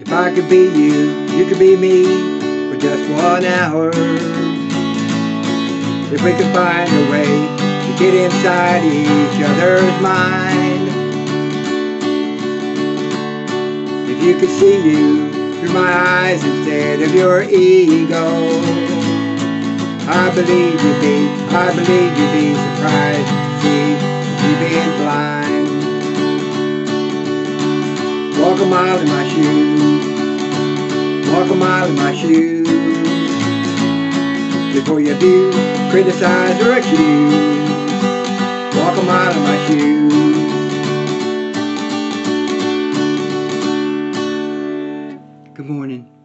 If I could be you, you could be me for just one hour. If we could find a way to get inside each other's mind. If you could see you through my eyes instead of your ego. I believe you'd be, I believe you'd be surprised Walk a mile in my shoes. Walk a mile in my shoes. Before you do, criticize or accuse. Walk a mile in my shoes. Good morning.